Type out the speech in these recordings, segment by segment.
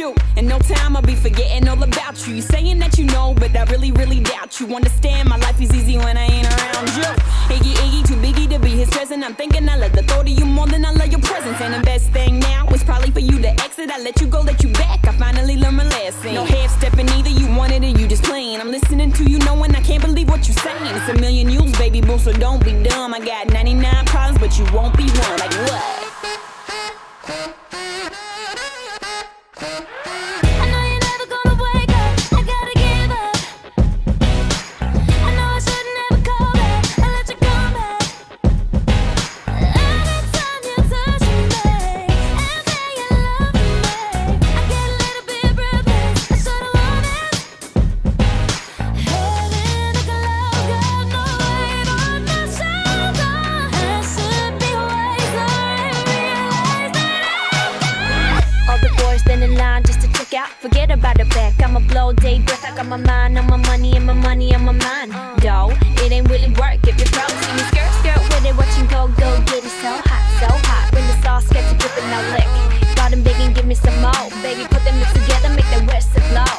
you. In no time, I'll be forgetting all about you. You saying that you know, but I really, really doubt you. Understand, my life is easy when I ain't around you. Iggy, Iggy, too biggie to be his present. I'm thinking I love the thought of you more than I love your presence. And the best thing now is probably for you to exit. I let you go, let you back. I finally learned my lesson. No half stepping either, you wanted it, you just playing. I'm listening to you, knowing I can't believe what you're saying. It's a million you's, baby boo, so don't be dumb. I got 99 problems, but you won't got my mind on my money and my money on my mind. Though it ain't really work if you probably see me skirt skirt with it. Watching go go get it so hot, so hot. When the sauce gets to dripping, now lick. Got 'em begging, give me some more. Baby, put them lips together, make that whistle blow.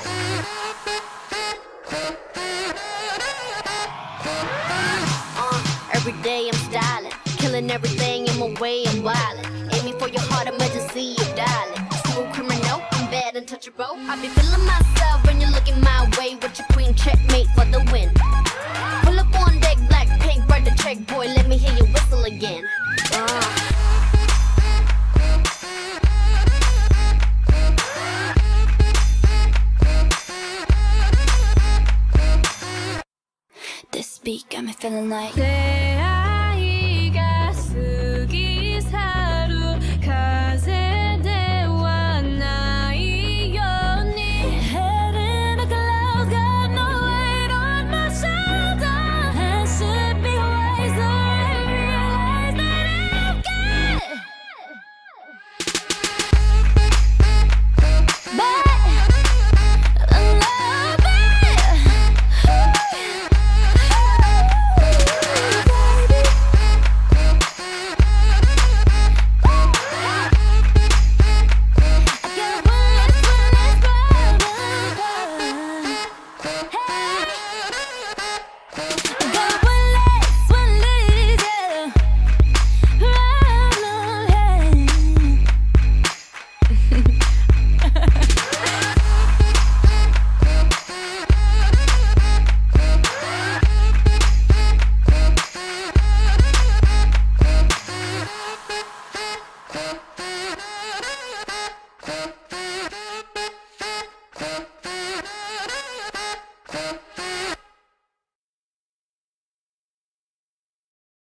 Uh, every day I'm styling, killing everything in my way. I'm wildin', aiming for your heart, emergency, Got me feeling like.